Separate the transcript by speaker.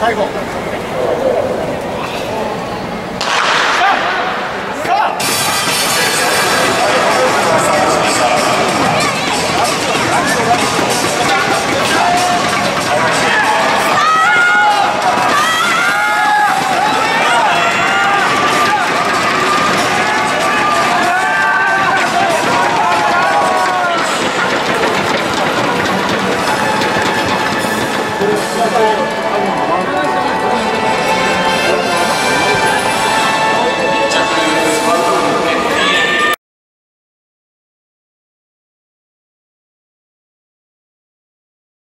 Speaker 1: 最後。Ohio.